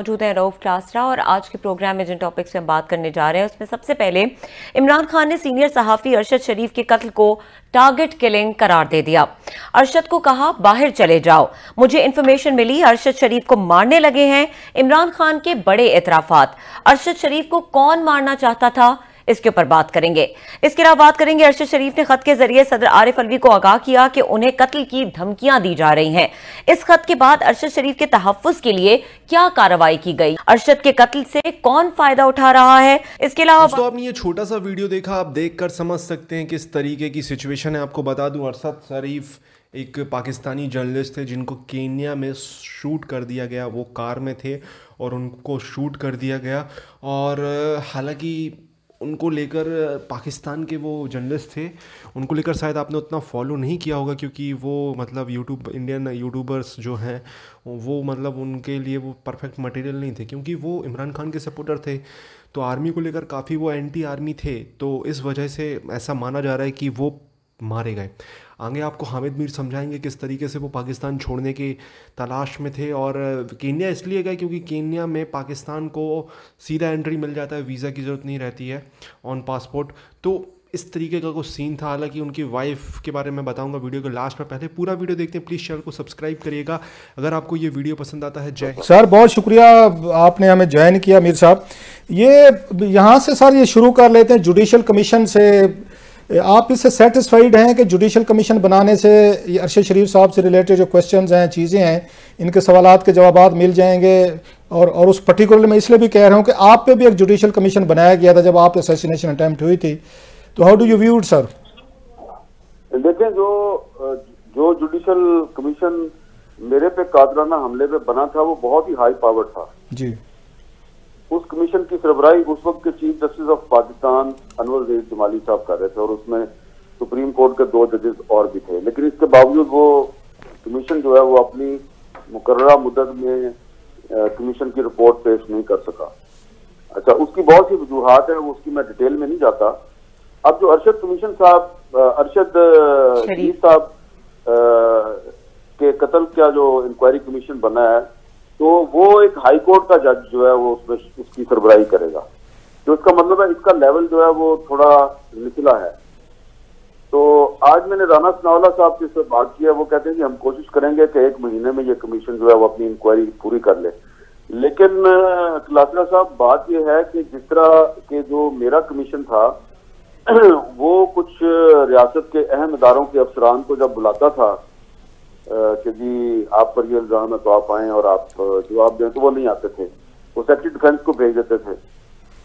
मौजूद हैं रऊफ क्लासरा और आज के प्रोग्राम में जिन टॉपिक्स में बात करने जा रहे हैं, उसमें सबसे पहले इमरान खान ने सीनियर सहाफ़ी अरशद शरीफ के कत्ल को टारगेट किलिंग करार दे दिया। अरशद को कहा, बाहर चले जाओ। मुझे इन्फॉर्मेशन मिली, अरशद शरीफ को मारने लगे हैं इमरान खान के बड़े एतराफात अरशद शरीफ को कौन मारना चाहता था? इसके ऊपर बात करेंगे। इसके अलावा बात करेंगे, अरशद शरीफ ने खत के ज़रिए सदर आरिफ अलवी को आगाह किया कि उन्हें कत्ल की धमकियाँ दी जा रही हैं। इस खत के बाद अरशद शरीफ के तहफ़ के लिए क्या कार्रवाई की गई? अरशद के कत्ल से कौन फ़ायदा उठा रहा है? इसके अलावा तो आपने ये छोटा सा वीडियो देखा, आप देख समझ सकते हैं किस तरीके की सिचुएशन है। आपको बता दूँ, अरशद शरीफ एक पाकिस्तानी जर्नलिस्ट थे जिनको केन्या में शूट कर दिया गया, वो कार में थे और उनको शूट कर दिया गया। और, हालाँकि उनको लेकर, पाकिस्तान के वो जर्नलिस्ट थे, उनको लेकर शायद आपने उतना फॉलो नहीं किया होगा क्योंकि वो मतलब यूट्यूब इंडियन यूट्यूबर्स जो हैं, वो मतलब उनके लिए वो परफेक्ट मटेरियल नहीं थे क्योंकि वो इमरान खान के सपोर्टर थे। तो आर्मी को लेकर काफ़ी वो एंटी आर्मी थे। तो इस वजह से ऐसा माना जा रहा है कि वो मारे गए। आगे आपको हामिद मीर समझाएँगे किस तरीके से वो पाकिस्तान छोड़ने की तलाश में थे और केन्या इसलिए गए क्योंकि केन्या में पाकिस्तान को सीधा एंट्री मिल जाता है, वीज़ा की ज़रूरत नहीं रहती है ऑन पासपोर्ट तो इस तरीके का कुछ सीन था, हालाँकि उनकी वाइफ के बारे में बताऊँगा वीडियो के लास्ट में। पहले पूरा वीडियो देखते हैं प्लीज़ चैनल को सब्सक्राइब करिएगा। अगर आपको ये वीडियो पसंद आता है, जय सर बहुत शुक्रिया, आपने हमें ज्वाइन किया, मीर साहब। ये, यहाँ से सर ये शुरू कर लेते हैं जुडिशल कमीशन से आप इससे सेटिस्फाइड हैं कि जुडिशल कमीशन बनाने से अरशद शरीफ साहब से रिलेटेड जो क्वेश्चन हैं चीज़ें हैं इनके सवाल के जवाब मिल जाएँगे और और उस पर्टिकुलर में इसलिए भी कह रहा हूँ कि आप पे भी एक जुडिशल कमीशन बनाया गया था जब आप असेसिनेशन अटैम्प्ट हुई थी। तो how do you view sir देखें जो जो जुडिशल कमीशन मेरे पे कादराना हमले पे बना था वो बहुत ही हाई पावर था। जी। उस कमीशन की सरबराही उस वक्त के chief justice of Pakistan Anwar Zahid Jamali साहब कर रहे थे और उसमें सुप्रीम कोर्ट के दो जजेस और भी थे। लेकिन इसके बावजूद वो कमीशन जो है वो अपनी मुकर्रा मुदत में कमीशन की रिपोर्ट पेश नहीं कर सका। अच्छा उसकी बहुत सी वजूहत है उसकी मैं डिटेल में नहीं जाता। अब जो अरशद कमीशन साहब अरशद शरीफ। साहब के कत्ल का जो इंक्वायरी कमीशन बना है तो वो एक हाई कोर्ट का जज जो है वो उसमें उसकी सरबराही करेगा। तो इसका मतलब है इसका लेवल जो है वो थोड़ा निचला है। तो आज मैंने राना सनावला साहब से बात की है, वो कहते हैं कि हम कोशिश करेंगे कि एक महीने में ये कमीशन जो है वो अपनी इंक्वायरी पूरी कर ले। लेकिन कलासरा साहब, बात यह है कि जिस तरह के जो मेरा कमीशन था, वो कुछ रियासत के अहम इदारों के अफसरान को जब बुलाता था कि जी आप पर ये इल्ज़ाम है तो आप आए और आप जवाब दें। तो वो नहीं आते थे। वो सेक्रेटरी डिफेंस को भेज देते थे।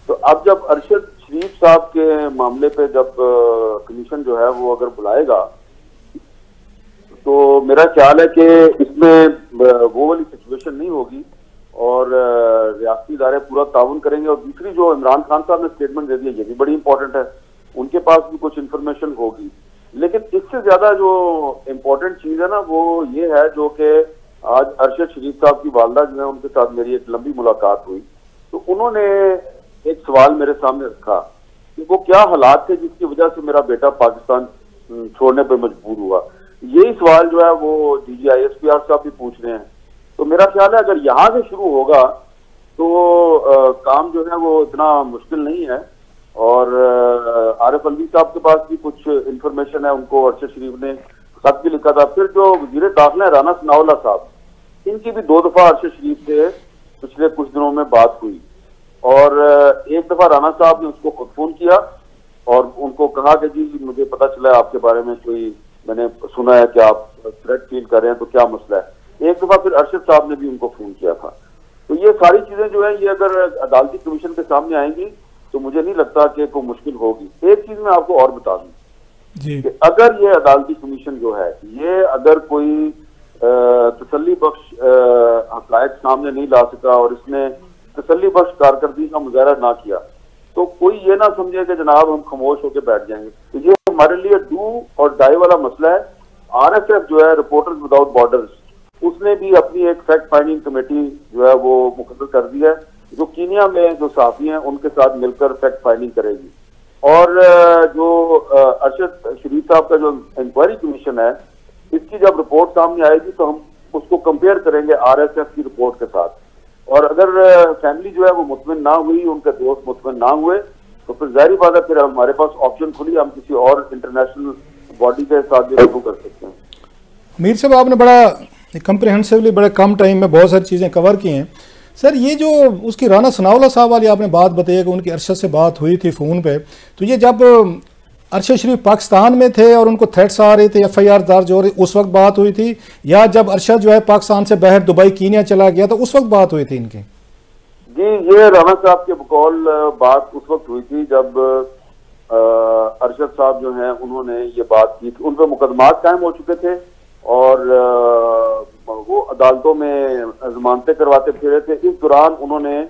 तो अब जब अरशद शरीफ साहब के मामले पे जब कमीशन जो है वो अगर बुलाएगा तो मेरा ख्याल है कि इसमें वो वाली सिचुएशन नहीं होगी और रियाती इदारे पूरा ताउन करेंगे। और दूसरी जो इमरान खान साहब ने स्टेटमेंट दे दी है ये भी बड़ी इंपॉर्टेंट है। उनके पास भी कुछ इन्फॉर्मेशन होगी। लेकिन इससे ज़्यादा जो इम्पोर्टेंट चीज़ है ना वो ये है जो कि आज अरशद शरीफ साहब की वालदा जो है उनके साथ मेरी एक लंबी मुलाकात हुई। तो उन्होंने एक सवाल मेरे सामने रखा कि वो क्या हालात थे जिसकी वजह से मेरा बेटा पाकिस्तान छोड़ने पर मजबूर हुआ? यही सवाल जो है वो D G I S P R साहब भी पूछ रहे हैं। तो मेरा ख्याल है अगर यहाँ से शुरू होगा तो आ, काम जो है वो इतना मुश्किल नहीं है। और आरिफ अलवी साहब के पास भी कुछ इंफॉर्मेशन है, उनको अरशद शरीफ ने खत भी लिखा था। फिर जो वज़ीर दाखिला राना सनाउल्ला साहब, इनकी भी दो दफ़ा अरशद शरीफ से पिछले कुछ दिनों में बात हुई। और एक दफ़ा राना साहब ने उसको खुद फ़ोन किया और उनको कहा कि जी, मुझे पता चला है आपके बारे में कोई, मैंने सुना है कि आप थ्रेट फील कर रहे हैं तो क्या मसला है? एक दफ़ा फिर अरशद साहब ने भी उनको फ़ोन किया था। तो ये सारी चीज़ें जो है, ये अगर अदालती कमीशन के सामने आएँगी तो मुझे नहीं लगता कि कोई मुश्किल होगी। एक चीज़ मैं आपको और बता दूँ कि अगर ये अदालती कमीशन जो है ये अगर कोई तसली बख्श हक सामने नहीं ला सका और इसने तसली बख्श कारकर्दगी का मुजाहरा ना किया तो कोई ये ना समझे कि जनाब हम खामोश होकर बैठ जाएँगे। तो ये हमारे लिए डू और डाई वाला मसला है। आर एस एफ़ जो है रिपोर्टर्स विदाउट बॉर्डर्स उसने भी अपनी एक फैक्ट फाइंडिंग कमेटी जो है वो मुकदर कर दी है। जो कीनिया में जो साफी हैं, उनके साथ मिलकर फैक्ट फाइंडिंग करेगी। और जो अरशद शरीफ साहब का जो इंक्वायरी कमीशन है, इसकी जब रिपोर्ट सामने आएगी तो हम उसको कंपेयर करेंगे आरएसएफ की रिपोर्ट के साथ। और अगर फैमिली जो है, वो मुतमिन ना हुई, उनके दोस्त मुतमिन ना हुए तो फिर ज़ाहिर बात है, फिर हमारे पास ऑप्शन खुली हम किसी और इंटरनेशनल बॉडी के साथ भी शुरू कर सकते हैं। मीर साहब, आपने बड़ा कंप्रहेंसिवली बड़े कम टाइम में बहुत सारी चीज़ें कवर की हैं। सर, ये जो उसकी राना सनावला साहब वाली आपने बात बताई कि उनकी अरशद से बात हुई थी फ़ोन पे तो ये जब अरशद शरीफ पाकिस्तान में थे और उनको थ्रेट्स आ रहे थे एफ़ आई आर दर्ज हो रही, उस वक्त बात हुई थी, या जब अरशद जो है पाकिस्तान से बाहर दुबई, कीनिया चला गया तो उस वक्त बात हुई थी इनकी? जी, ये राना साहब के बकौल बात उस वक्त हुई थी जब अरशद साहब जो हैं, उन्होंने ये बात की उन पर मुकदमात कायम हो चुके थे और वो अदालतों में जमानतें करवाते फिरे थे। इस दौरान उन्होंने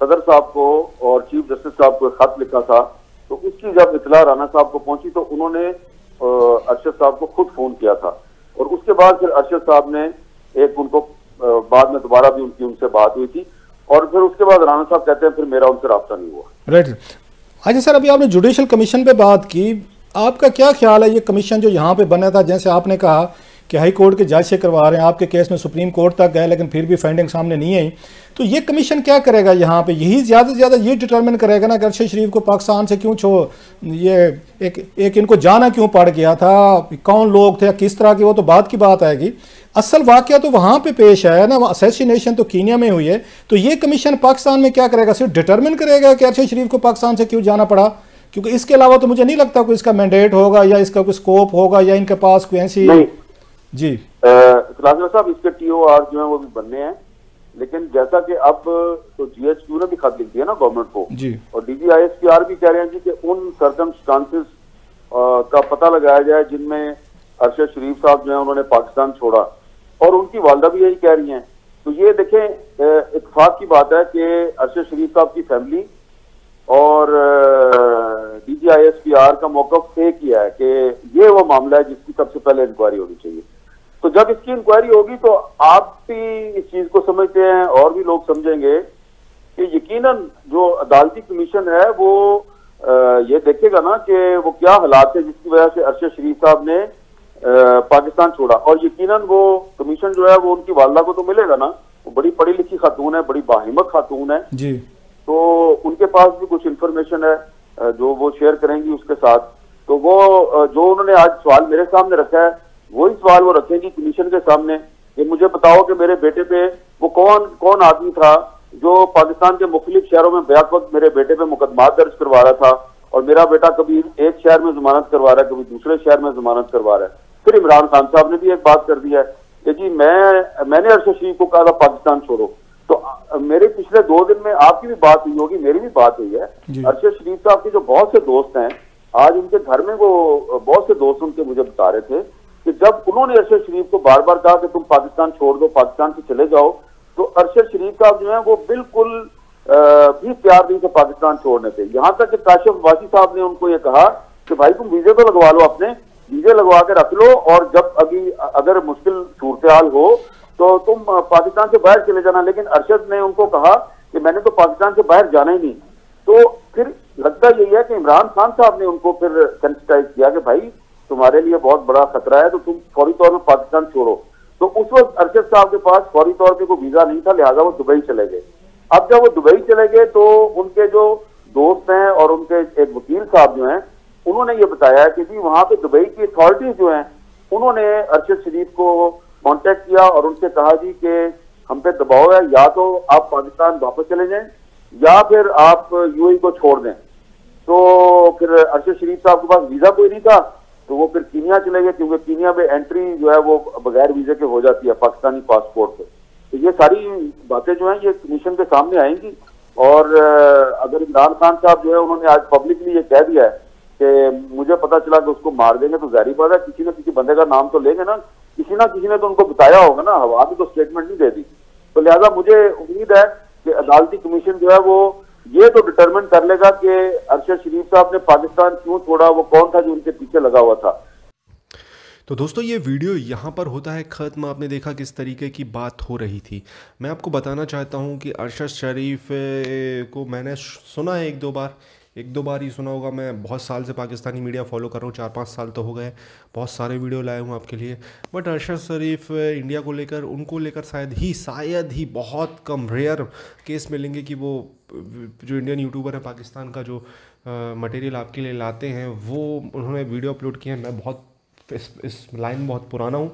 सदर साहब को और चीफ जस्टिस साहब को खत लिखा था। तो उसकी जब इतला राना साहब को पहुँची तो उन्होंने अरशद साहब को खुद फ़ोन किया था। और उसके बाद फिर अरशद साहब ने एक उनको बाद में दोबारा भी उनकी, उनसे बात हुई थी। और फिर उसके बाद राना साहब कहते हैं, फिर मेरा उनसे रहा नहीं हुआ। राइट अच्छा सर, अभी आपने जुडिशल कमीशन पे बात की। आपका क्या ख्याल है, ये कमीशन जो यहाँ पे बना था, जैसे आपने कहा कि हाई कोर्ट के जज से करवा रहे हैं, आपके केस में सुप्रीम कोर्ट तक गए, लेकिन फिर भी फाइंडिंग सामने नहीं आई। तो ये कमीशन क्या करेगा यहाँ पे? यही ज़्यादा से ज़्यादा ये डिटर्मिन करेगा ना कि अरशद शरीफ को पाकिस्तान से क्यों छो ये एक एक इनको जाना क्यों पड़ गया था? कौन लोग थे? किस तरह की? वो तो बात की बात आएगी। असल वाक्य तो वहाँ पे पेश आया ना असेसिनेशन तो कीनिया में हुई है। तो ये कमीशन पाकिस्तान में क्या करेगा? सिर्फ़ डिटर्मिन करेगा कि अरशद शरीफ को पाकिस्तान से क्यों जाना पड़ा? क्योंकि इसके अलावा तो मुझे नहीं लगता कोई इसका मैंडेट होगा या इसका कोई स्कोप होगा या इनके पास कोई ऐसी जी। साहब इसके टीओआर जो है वो भी बनने हैं। लेकिन जैसा कि अब तो जीएचक्यू ने भी खत लिख दिया ना गवर्नमेंट को। जी। और डीजीआईएसपीआर भी कह रहे हैं जी कि उन सर्कमस्टांसिस का पता लगाया जाए जिनमें अरशद शरीफ साहब जो है उन्होंने पाकिस्तान छोड़ा। और उनकी वालदा भी यही कह रही हैं। तो ये देखें इतफाक की बात है कि अरशद शरीफ साहब की फैमिली और डीजीआईएसपीआर का मौकफ एक ही है कि ये वो मामला है जिसकी सबसे पहले इंक्वायरी होनी चाहिए। तो जब इसकी इंक्वायरी होगी तो आप भी इस चीज़ को समझते हैं और भी लोग समझेंगे कि यकीनन जो अदालती कमीशन है वो ये देखेगा ना कि वो क्या हालात है जिसकी वजह से अरशद शरीफ साहब ने पाकिस्तान छोड़ा। और यकीनन वो कमीशन जो है वो उनकी वालदा को तो मिलेगा ना। वो बड़ी पढ़ी लिखी खातून है बड़ी बाहिमत खातून है। जी। तो उनके पास भी कुछ इंफॉर्मेशन है जो वो शेयर करेंगी उसके साथ। तो वो जो उन्होंने आज सवाल मेरे सामने रखा है वही सवाल वो रखेंगी कमीशन के सामने कि मुझे बताओ कि मेरे बेटे पे वो कौन कौन आदमी था जो पाकिस्तान के मुख्तलिफ़ शहरों में बैक वक्त मेरे बेटे पे मुकदमा दर्ज करवा रहा था और मेरा बेटा कभी एक शहर में जमानत करवा रहा है कभी दूसरे शहर में जमानत करवा रहा है। फिर इमरान खान साहब ने भी एक बात कर दी है कि जी मैं मैंने अरशद शरीफ को कहा था पाकिस्तान छोड़ो। तो मेरे पिछले दो दिन में आपकी भी बात हुई होगी मेरी भी बात हुई है। अरशद शरीफ साहब के जो बहुत से दोस्त हैं आज उनके घर में वो बहुत से दोस्त उनके मुझे बता रहे थे। कि जब उन्होंने अरशद शरीफ को बार बार कहा कि तुम पाकिस्तान छोड़ दो, पाकिस्तान से चले जाओ तो अरशद शरीफ साहब जो है वो बिल्कुल भी प्यार नहीं थे पाकिस्तान छोड़ने से यहाँ तक कि काशिफ वासी साहब ने उनको ये कहा कि भाई तुम वीजे तो लगवा लो अपने, वीजे लगवा के रख लो और जब अभी अगर मुश्किल सूरत हाल हो तो तुम पाकिस्तान से बाहर चले जाना। लेकिन अरशद ने उनको कहा कि मैंने तो पाकिस्तान से बाहर जाना ही नहीं। तो फिर लगता यही है कि इमरान खान साहब ने उनको फिर सेंसिटाइज किया कि भाई तुम्हारे लिए बहुत बड़ा खतरा है तो तुम फौरी तौर पर पाकिस्तान छोड़ो। तो उस वक्त अरशद साहब के पास फौरी तौर पर कोई वीज़ा नहीं था, लिहाजा वो दुबई चले गए। अब जब वो दुबई चले गए तो उनके जो दोस्त हैं और उनके एक वकील साहब जो हैं, उन्होंने ये बताया कि जी, वहाँ पे दुबई की अथॉरिटीज जो हैं, उन्होंने अरशद शरीफ को कांटेक्ट किया और उनसे कहा जी कि हम पे दबाव है, या तो आप पाकिस्तान वापस चले जाएँ, या फिर आप यूएई को छोड़ दें। तो फिर अरशद शरीफ साहब के पास वीज़ा कोई नहीं था तो वो फिर कीनिया चले गए, क्योंकि कीनिया में एंट्री जो है वो बगैर वीजे के हो जाती है, पाकिस्तानी पासपोर्ट से तो ये सारी बातें जो है, ये कमीशन के सामने आएँगी। और अगर इमरान खान साहब जो है, उन्होंने आज पब्लिकली ये कह दिया है कि मुझे पता चला कि उसको मार देंगे तो जारी बात है, किसी न किसी बंदे का नाम तो लेंगे ना। किसी ना किसी ने तो उनको बताया होगा ना हवा भी तो स्टेटमेंट नहीं दे दी। तो लिहाजा मुझे उम्मीद है कि अदालती कमीशन जो है वो ये तो डिटरमिन कर लेगा कि अरशद शरीफ साहब ने पाकिस्तान क्यों छोड़ा वो कौन था जो उनके पीछे लगा हुआ था। तो दोस्तों, ये वीडियो यहाँ पर होता है ख़त्म। आपने देखा किस तरीके की बात हो रही थी। मैं आपको बताना चाहता हूँ कि अरशद शरीफ को मैंने सुना है एक दो बार एक दो बार ही सुना होगा मैं, बहुत साल से पाकिस्तानी मीडिया फॉलो कर रहा हूँ चार पाँच साल तो हो गए बहुत सारे वीडियो लाए हूँ आपके लिए। बट अरशद शरीफ इंडिया को लेकर, उनको लेकर शायद ही शायद ही बहुत कम रेयर केस मिलेंगे कि वो जो इंडियन यूट्यूबर है, पाकिस्तान का जो मटेरियल आपके लिए लाते हैं, वो उन्होंने वीडियो अपलोड किए हैं। मैं बहुत, इस इस लाइन में बहुत पुराना हूँ,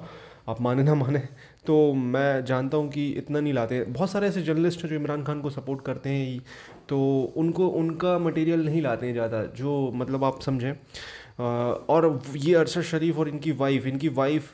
आप माने ना माने। तो मैं जानता हूँ कि इतना नहीं लाते। बहुत सारे ऐसे जर्नलिस्ट हैं जो इमरान खान को सपोर्ट करते हैं तो उनको, उनका मटेरियल नहीं लाते हैं ज़्यादा, जो मतलब आप समझें। और ये अरशद शरीफ और इनकी वाइफ इनकी वाइफ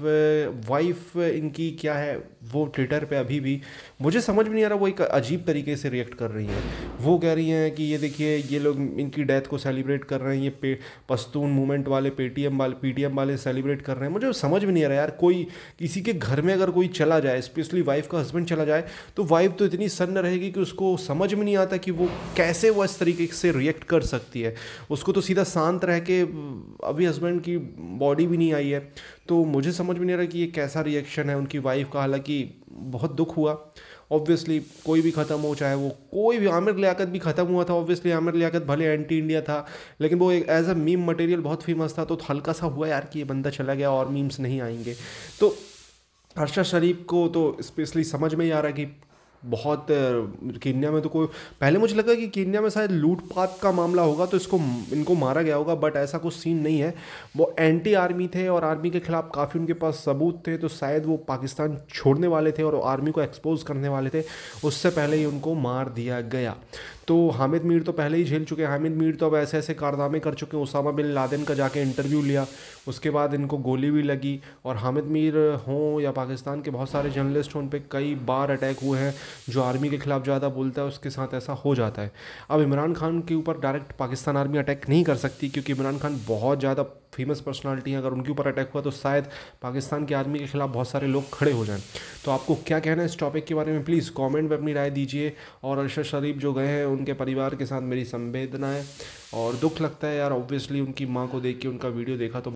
वाइफ इनकी क्या है, वो ट्विटर पे अभी भी, मुझे समझ में नहीं आ रहा, वो एक अजीब तरीके से रिएक्ट कर रही हैं। वो कह रही हैं कि ये देखिए, ये लोग इनकी डेथ को सेलिब्रेट कर रहे हैं, ये पे पश्तून मूवमेंट वाले पेटीएम वाले पीटीएम वाले सेलिब्रेट कर रहे हैं। मुझे समझ में नहीं आ रहा यार, कोई किसी के घर में अगर कोई चला जाए स्पेशली वाइफ का हस्बैंड चला जाए तो वाइफ तो इतनी सन्न रहेगी कि उसको समझ में नहीं आता कि वो कैसे वो इस तरीके से रिएक्ट कर सकती है। उसको तो सीधा शांत रह के अभी हस्बैंड की बॉडी भी नहीं आई है तो मुझे समझ में नहीं आ रहा कि ये कैसा रिएक्शन है, उनकी वाइफ का, हालाँकि बहुत दुख हुआ। ऑब्वियसली कोई भी ख़त्म हो, चाहे वो कोई भी, आमिर लियाकत भी ख़त्म हुआ था ऑब्वियसली आमिर लियाकत भले एंटी इंडिया था, लेकिन वो एक एज अ मीम मटेरियल बहुत फ़ेमस था तो हल्का सा हुआ यार कि ये बंदा चला गया और मीम्स नहीं आएँगे। तो अरशद शरीफ को तो स्पेशली समझ में ही आ रहा है कि बहुत केन्या में तो कोई, पहले मुझे लगा कि केन्या में शायद लूटपाट का मामला होगा तो इसको, इनको मारा गया होगा बट ऐसा कुछ सीन नहीं है। वो एंटी आर्मी थे और आर्मी के खिलाफ काफ़ी उनके पास सबूत थे तो शायद वो पाकिस्तान छोड़ने वाले थे और आर्मी को एक्सपोज करने वाले थे। उससे पहले ही उनको मार दिया गया। तो हामिद मीर तो पहले ही झेल चुके हैं। हामिद मीर तो अब ऐसे ऐसे कारनामे कर चुके हैं। उसामा बिन लादेन का जाके इंटरव्यू लिया। उसके बाद इनको गोली भी लगी और हामिद मीर हों या पाकिस्तान के बहुत सारे जर्नलिस्ट हों, उन पर कई बार अटैक हुए हैं। जो आर्मी के खिलाफ ज़्यादा बोलता है, उसके साथ ऐसा हो जाता है। अब इमरान खान के ऊपर डायरेक्ट पाकिस्तान आर्मी अटैक नहीं कर सकती, क्योंकि इमरान खान बहुत ज़्यादा फ़ेमस पर्सनालिटी हैं, अगर उनके ऊपर अटैक हुआ तो शायद पाकिस्तान की आर्मी के खिलाफ बहुत सारे लोग खड़े हो जाएँ। तो आपको क्या कहना है इस टॉपिक के बारे में? प्लीज़ कमेंट में अपनी राय दीजिए और अरशद शरीफ जो गए हैं, उनके परिवार के साथ मेरी संवेदना है और दुख लगता है यार ऑब्वियसली उनकी माँ को देख के उनका वीडियो देखा तो